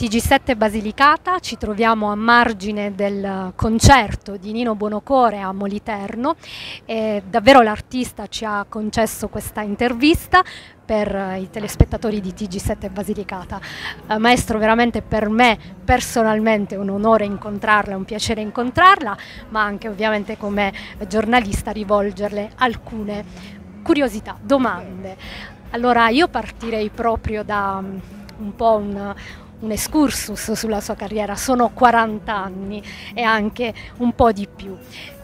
TG7 Basilicata, ci troviamo a margine del concerto di Nino Buonocore a Moliterno e davvero l'artista ci ha concesso questa intervista per i telespettatori di TG7 Basilicata. Eh, maestro, veramente per me personalmente è un onore incontrarla, è un piacere incontrarla, ma anche ovviamente come giornalista rivolgerle alcune curiosità, domande. Allora io partirei proprio da un po' un, un excursus sulla sua carriera, sono 40 anni e anche un po' di più.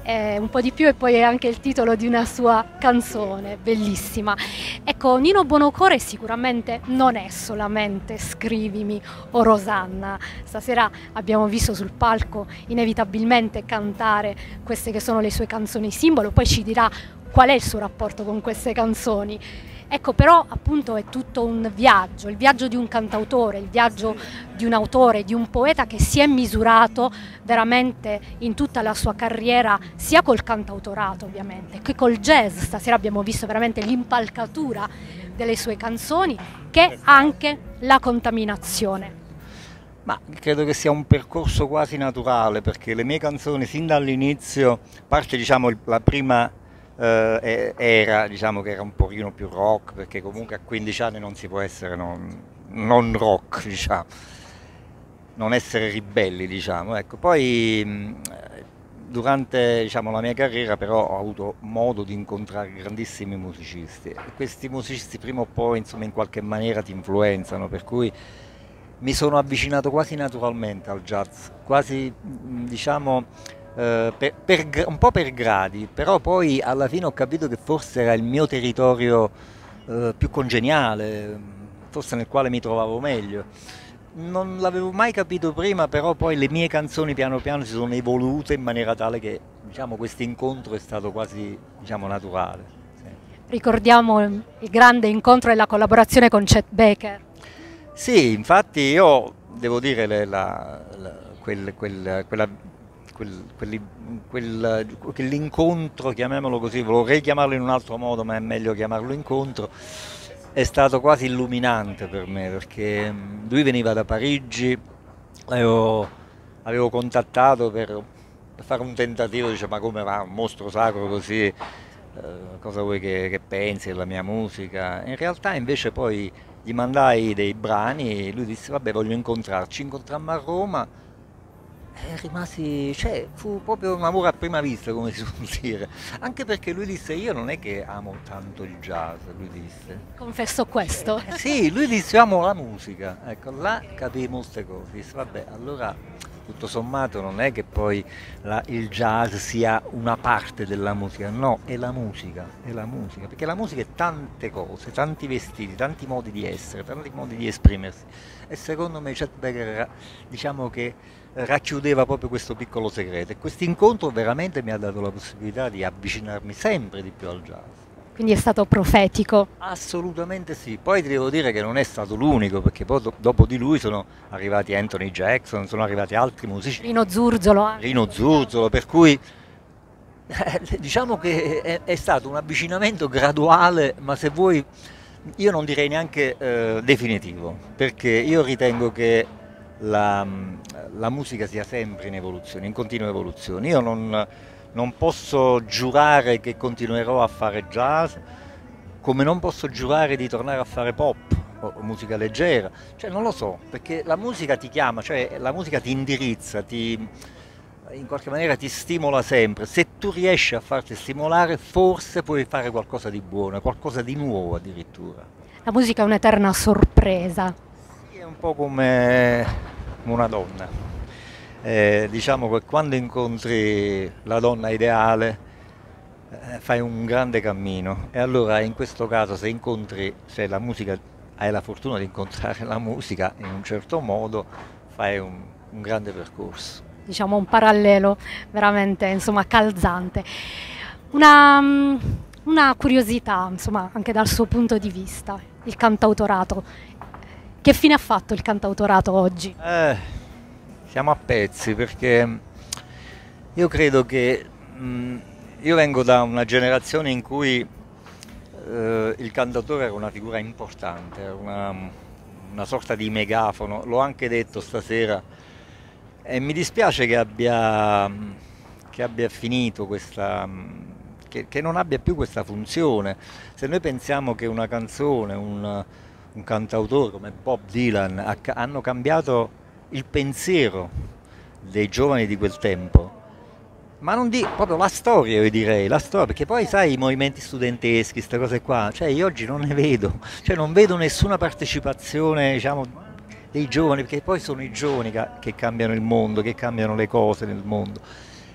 Eh, un po' di più e poi è anche il titolo di una sua canzone, bellissima. Ecco, Nino Buonocore sicuramente non è solamente Scrivimi o Rosanna. Stasera abbiamo visto sul palco inevitabilmente cantare queste che sono le sue canzoni simbolo, poi ci dirà qual è il suo rapporto con queste canzoni. Ecco, però appunto è tutto un viaggio, il viaggio di un cantautore, il viaggio di un autore, di un poeta che si è misurato veramente in tutta la sua carriera, sia col cantautorato ovviamente, che col jazz. Stasera abbiamo visto veramente l'impalcatura delle sue canzoni, che anche la contaminazione. Ma credo che sia un percorso quasi naturale perché le mie canzoni sin dall'inizio, parte diciamo la prima eh, era, diciamo che era un pochino più rock, perché comunque a 15 anni non si può essere non, non rock, diciamo, non essere ribelli, diciamo. Ecco, poi durante diciamo, la mia carriera però ho avuto modo di incontrare grandissimi musicisti. E questi musicisti prima o poi insomma, in qualche maniera ti influenzano, per cui mi sono avvicinato quasi naturalmente al jazz, quasi diciamo eh, per, per, un po' per gradi, però poi alla fine ho capito che forse era il mio territorio eh, più congeniale, forse nel quale mi trovavo meglio. Non l'avevo mai capito prima, però poi le mie canzoni piano piano si sono evolute in maniera tale che diciamo, questo incontro è stato quasi diciamo, naturale. Sì. Ricordiamo il grande incontro e la collaborazione con Chet Baker. Sì, infatti io devo dire la, la, quel, quel, quella quel, quel, quel, quell'incontro, chiamiamolo così, vorrei chiamarlo in un altro modo, ma è meglio chiamarlo incontro, è stato quasi illuminante per me perché mm, lui veniva da Parigi, avevo, avevo contattato per, per, fare un tentativo, dice ma come va, un mostro sacro così, eh, cosa vuoi che, che pensi della mia musica? In realtà invece poi gli mandai dei brani e lui disse vabbè voglio incontrarci, incontrammo a Roma eh, rimasi, cioè, fu proprio un amore a prima vista, come si suol dire. Anche perché lui disse: Io non è che amo tanto il jazz, lui disse. Confesso questo. Eh, sì, lui disse: Amo la musica. Ecco, là capì molte cose. Disse: Vabbè, allora tutto sommato non è che poi la, il jazz sia una parte della musica, no, è la musica, è la musica, perché la musica è tante cose, tanti vestiti, tanti modi di essere, tanti modi di esprimersi e secondo me Chet Baker diciamo che racchiudeva proprio questo piccolo segreto e questo incontro veramente mi ha dato la possibilità di avvicinarmi sempre di più al jazz. Quindi è stato profetico? Assolutamente sì, poi ti devo dire che non è stato l'unico perché poi dopo di lui sono arrivati Anthony Jackson, sono arrivati altri musicisti. Rino Zurzolo anche. Rino Zurzolo, per cui eh, diciamo che è, è, stato un avvicinamento graduale, ma se vuoi io non direi neanche eh, definitivo, perché io ritengo che la, la, musica sia sempre in evoluzione, in continua evoluzione. Io non non posso giurare che continuerò a fare jazz, come non posso giurare di tornare a fare pop o musica leggera, cioè non lo so, perché la musica ti chiama, cioè la musica ti indirizza, ti, in qualche maniera ti stimola sempre, se tu riesci a farti stimolare forse puoi fare qualcosa di buono, qualcosa di nuovo addirittura. La musica è un'eterna sorpresa. Sì, è un po' come una donna eh, diciamo che quando incontri la donna ideale eh, fai un grande cammino e allora in questo caso se incontri, se la musica, hai la fortuna di incontrare la musica in un certo modo, fai un, un grande percorso. Diciamo un parallelo veramente insomma, calzante. Una, mm, una curiosità insomma, anche dal suo punto di vista, il cantautorato. Che fine ha fatto il cantautorato oggi? Eh, siamo a pezzi perché io credo che mh, io vengo da una generazione in cui eh, il cantatore era una figura importante, era una, una sorta di megafono, l'ho anche detto stasera, e mi dispiace che abbia, che abbia finito questa, che, che, non abbia più questa funzione. Se noi pensiamo che una canzone, un, un cantautore come Bob Dylan ha, hanno cambiato il pensiero dei giovani di quel tempo, ma non di proprio la storia, io direi, la storia, perché poi sai i movimenti studenteschi, queste cose qua, cioè io oggi non ne vedo, cioè non vedo nessuna partecipazione, diciamo, dei giovani, perché poi sono i giovani che cambiano il mondo, che cambiano le cose nel mondo.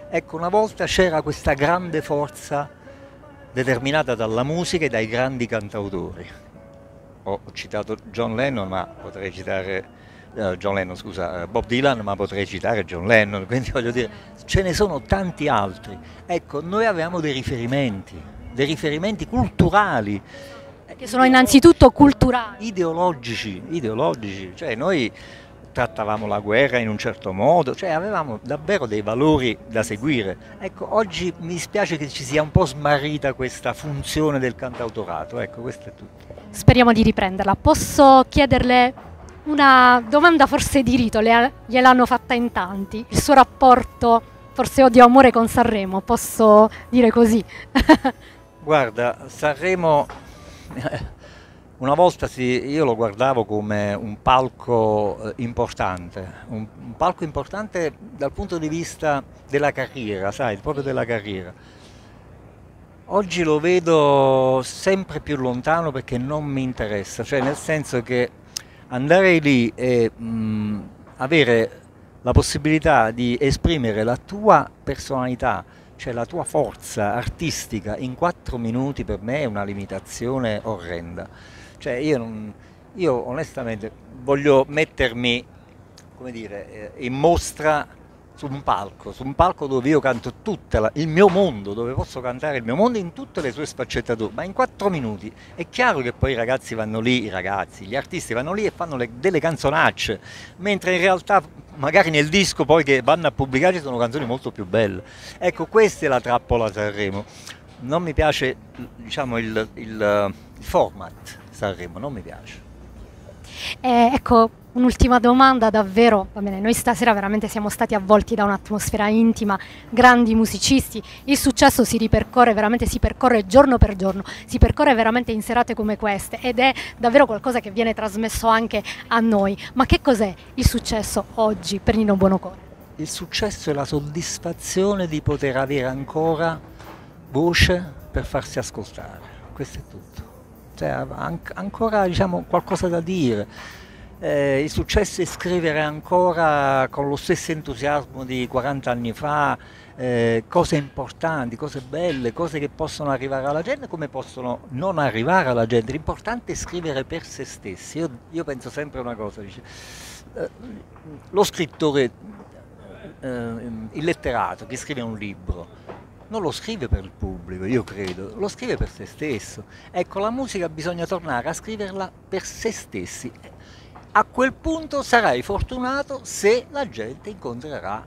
Ecco, una volta c'era questa grande forza determinata dalla musica e dai grandi cantautori. Ho citato John Lennon, ma potrei citare John Lennon, scusa, uh, Bob Dylan, ma potrei citare John Lennon, quindi voglio dire, ce ne sono tanti altri. Ecco, noi avevamo dei riferimenti, dei riferimenti culturali. Che sono innanzitutto culturali. Ideologici, ideologici, cioè noi trattavamo la guerra in un certo modo, cioè avevamo davvero dei valori da seguire. Ecco, oggi mi dispiace che ci sia un po' smarrita questa funzione del cantautorato, ecco, questo è tutto. Speriamo di riprenderla. Posso chiederle una domanda forse di rito, gliel'hanno fatta in tanti, il suo rapporto forse odio-amore con Sanremo, posso dire così? Guarda, Sanremo una volta sì, io lo guardavo come un palco eh, importante, un, un palco importante dal punto di vista della carriera, sai, proprio della carriera. Oggi lo vedo sempre più lontano perché non mi interessa, cioè nel senso che andare lì e mh, avere la possibilità di esprimere la tua personalità, cioè la tua forza artistica in quattro minuti per me è una limitazione orrenda. Cioè io, non, io onestamente voglio mettermi come dire, eh, in mostra su un palco, su un palco dove io canto tutto il mio mondo, dove posso cantare il mio mondo in tutte le sue sfaccettature, ma in quattro minuti. È chiaro che poi i ragazzi vanno lì, i ragazzi, gli artisti vanno lì e fanno le, delle canzonacce, mentre in realtà magari nel disco poi che vanno a pubblicare sono canzoni molto più belle. Ecco, questa è la trappola Sanremo. Non mi piace diciamo, il, il, il format Sanremo, non mi piace. Eh, ecco, Un'ultima domanda davvero, va bene, noi stasera veramente siamo stati avvolti da un'atmosfera intima, grandi musicisti, il successo si ripercorre veramente, si percorre giorno per giorno, si percorre veramente in serate come queste ed è davvero qualcosa che viene trasmesso anche a noi. Ma che cos'è il successo oggi per Nino Buonocore? Il successo è la soddisfazione di poter avere ancora voce per farsi ascoltare, questo è tutto. Cioè, ancora diciamo, qualcosa da dire eh, il successo è scrivere ancora con lo stesso entusiasmo di 40 anni fa eh, cose importanti, cose belle, cose che possono arrivare alla gente come possono non arrivare alla gente. L'importante è scrivere per se stessi. Io, io penso sempre una cosa, dice, eh, lo scrittore, eh, il letterato che scrive un libro, non lo scrive per il pubblico, io credo, lo scrive per se stesso. Ecco, la musica bisogna tornare a scriverla per se stessi a quel punto sarai fortunato se la gente incontrerà,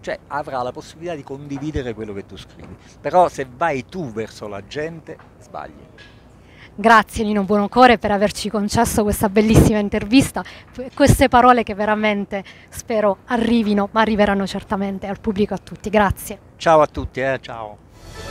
cioè avrà la possibilità di condividere quello che tu scrivi. Però se vai tu verso la gente, sbagli. Grazie Nino Buonocore per averci concesso questa bellissima intervista, queste parole che veramente spero arrivino, ma arriveranno certamente al pubblico a tutti. Grazie. Ciao a tutti, eh, ciao.